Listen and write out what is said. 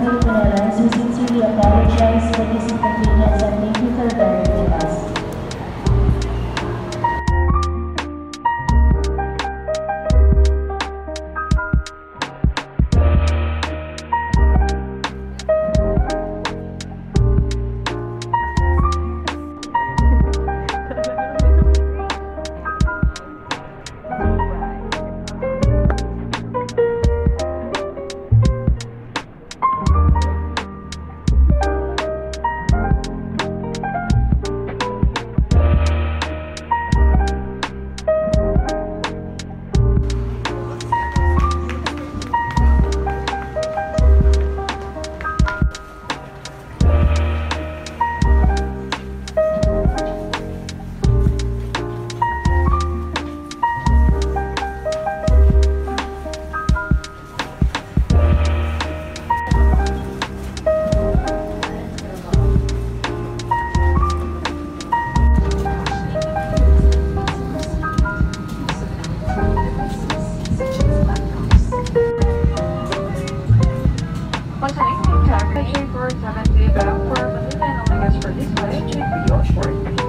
Filipinas, we sincerely apologize for this inconvenience and Connecting taxi for 70 bound for Manila and guest for this and for your sport.